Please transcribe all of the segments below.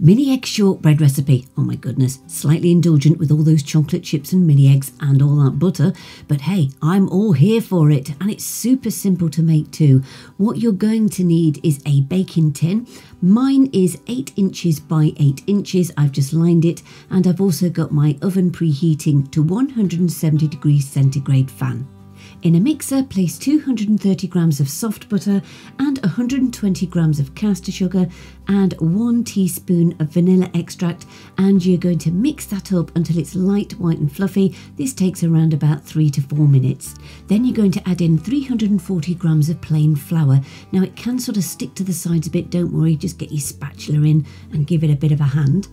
Mini egg shortbread recipe. Oh my goodness, slightly indulgent with all those chocolate chips and mini eggs and all that butter. But hey, I'm all here for it and it's super simple to make too. What you're going to need is a baking tin. Mine is 8 inches by 8 inches. I've just lined it and I've also got my oven preheating to 170 degrees centigrade fan. In a mixer, place 230 grams of soft butter and 120 grams of caster sugar and 1 teaspoon of vanilla extract and you're going to mix that up until it's light, white and fluffy. This takes around about 3 to 4 minutes. Then you're going to add in 340 grams of plain flour. Now it can sort of stick to the sides a bit, don't worry, just get your spatula in and give it a bit of a hand.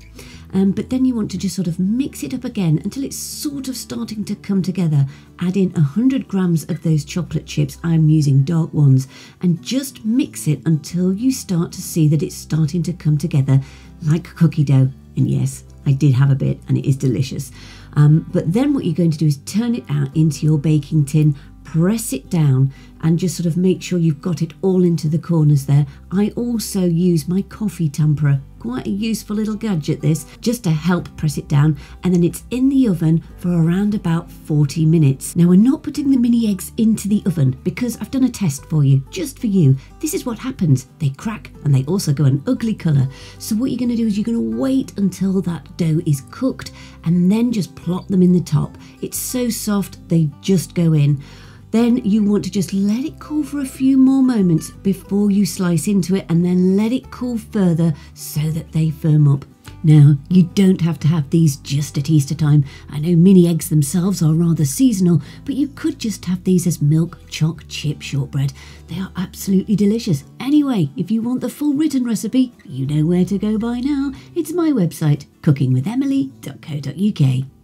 Um, but then you want to just sort of mix it up again until it's sort of starting to come together. Add in 100 grams of those chocolate chips, I'm using dark ones, and just mix it until you start to see that it's starting to come together like cookie dough. And yes, I did have a bit and it is delicious. Um, but then what you're going to do is turn it out into your baking tin, press it down and just sort of make sure you've got it all into the corners there. I also use my coffee tamperer quite a useful little gadget this, just to help press it down and then it's in the oven for around about 40 minutes. Now we're not putting the mini eggs into the oven because I've done a test for you, just for you. This is what happens, they crack and they also go an ugly colour. So what you're going to do is you're going to wait until that dough is cooked and then just plop them in the top. It's so soft they just go in. Then you want to just let it cool for a few more moments before you slice into it and then let it cool further so that they firm up. Now, you don't have to have these just at Easter time. I know mini eggs themselves are rather seasonal, but you could just have these as milk choc chip shortbread. They are absolutely delicious. Anyway, if you want the full written recipe, you know where to go by now. It's my website, cookingwithemily.co.uk.